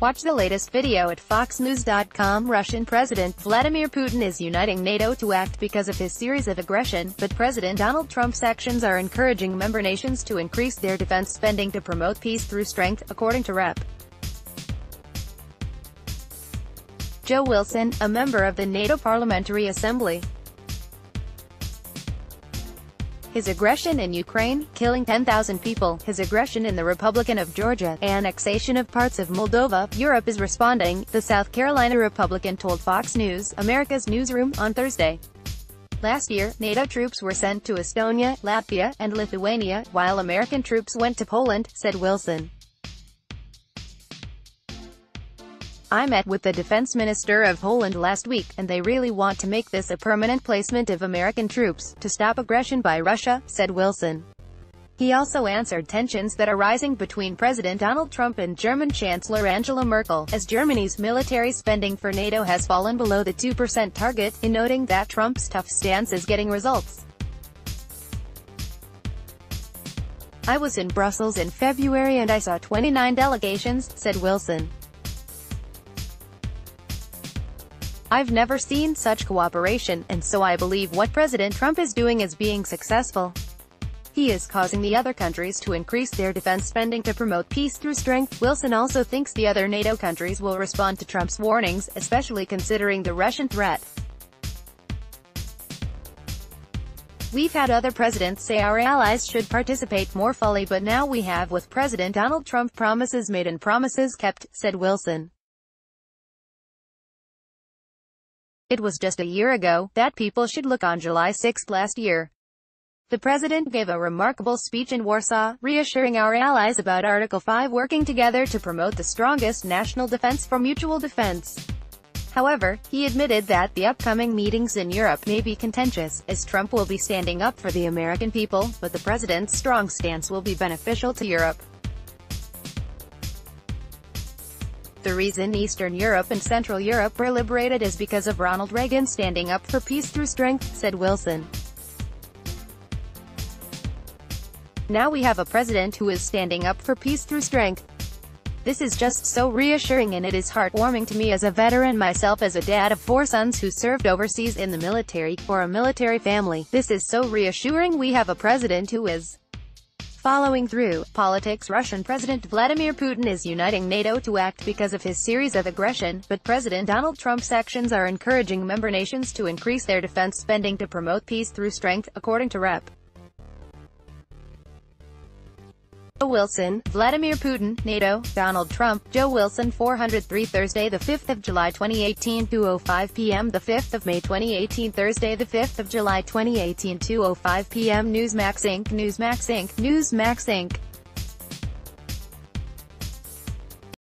Watch the latest video at foxnews.com. Russian President Vladimir Putin is uniting NATO to act because of his series of aggression, but President Donald Trump's actions are encouraging member nations to increase their defense spending to promote peace through strength, according to Rep. Joe Wilson, a member of the NATO Parliamentary Assembly, his aggression in Ukraine, killing 10,000 people, his aggression in the Republican of Georgia, annexation of parts of Moldova, Europe is responding, the South Carolina Republican told Fox News, America's newsroom, on Thursday. Last year, NATO troops were sent to Estonia, Latvia, and Lithuania, while American troops went to Poland, said Wilson. I met with the defense minister of Poland last week, and they really want to make this a permanent placement of American troops, to stop aggression by Russia, said Wilson. He also answered tensions that are rising between President Donald Trump and German Chancellor Angela Merkel, as Germany's military spending for NATO has fallen below the 2% target, in noting that Trump's tough stance is getting results. I was in Brussels in February and I saw 29 delegations, said Wilson. I've never seen such cooperation, and so I believe what President Trump is doing is being successful. He is causing the other countries to increase their defense spending to promote peace through strength. Wilson also thinks the other NATO countries will respond to Trump's warnings, especially considering the Russian threat. We've had other presidents say our allies should participate more fully but now we have with President Donald Trump promises made and promises kept, said Wilson. It was just a year ago, that people should look on July 6 last year. The president gave a remarkable speech in Warsaw, reassuring our allies about Article 5 working together to promote the strongest national defense for mutual defense. However, he admitted that the upcoming meetings in Europe may be contentious, as Trump will be standing up for the American people, but the president's strong stance will be beneficial to Europe. The reason Eastern Europe and Central Europe were liberated is because of Ronald Reagan standing up for peace through strength, said Wilson. Now we have a president who is standing up for peace through strength. This is just so reassuring and it is heartwarming to me as a veteran myself as a dad of four sons who served overseas in the military, for a military family. This is so reassuring we have a president who is Following through politics Russian President Vladimir Putin is uniting NATO to act because of his series of aggression, but President Donald Trump's actions are encouraging member nations to increase their defense spending to promote peace through strength, according to Rep. Wilson, Vladimir Putin, NATO, Donald Trump, Joe Wilson 403 Thursday the 5th of July 2018 2.05 p.m. the 5th of May 2018 Thursday the 5th of July 2018 2.05 p.m. Newsmax Inc. Newsmax Inc. Newsmax Inc.